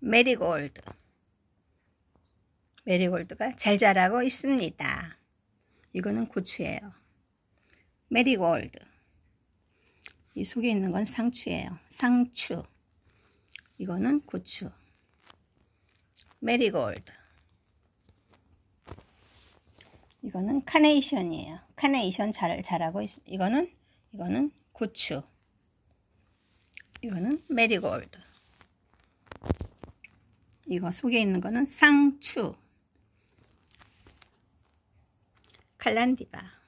메리골드 메리골드가 잘 자라고 있습니다. 이거는 고추예요. 메리골드 이 속에 있는 건 상추예요. 상추 이거는 고추 메리골드 이거는 카네이션이에요. 카네이션 잘 자라고 있습니다. 이거는 이거는 고추 이거는 메리골드 이거 속에 있는 거는 상추. 칼란디바